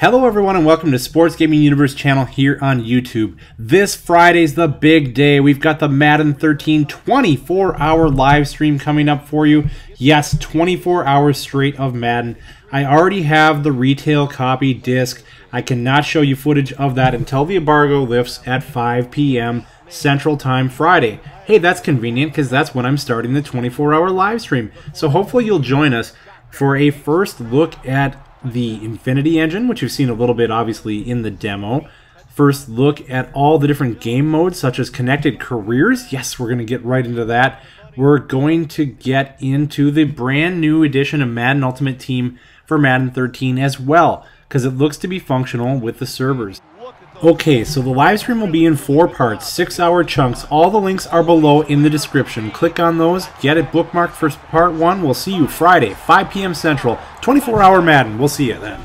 Hello everyone and welcome to Sports Gaming Universe channel here on YouTube. This Friday's the big day. We've got the Madden 13 24 hour live stream coming up for you. Yes, 24 hours straight of Madden. I already have the retail copy disc. I cannot show you footage of that until the embargo lifts at 5 p.m. Central Time Friday. Hey, that's convenient because that's when I'm starting the 24 hour live stream. So hopefully you'll join us for a first look at the Infinity Engine, which you've seen a little bit obviously in the demo. First look at all the different game modes, such as connected careers. Yes, we're going to get right into that. We're going to get into the brand new edition of Madden Ultimate Team for Madden 13 as well, because it looks to be functional with the servers. Okay, so the live stream will be in four parts, six hour chunks. All the links are below in the description. Click on those, get it bookmarked for part one. We'll see you Friday, 5 p.m. Central, 24 hour Madden. We'll see you then.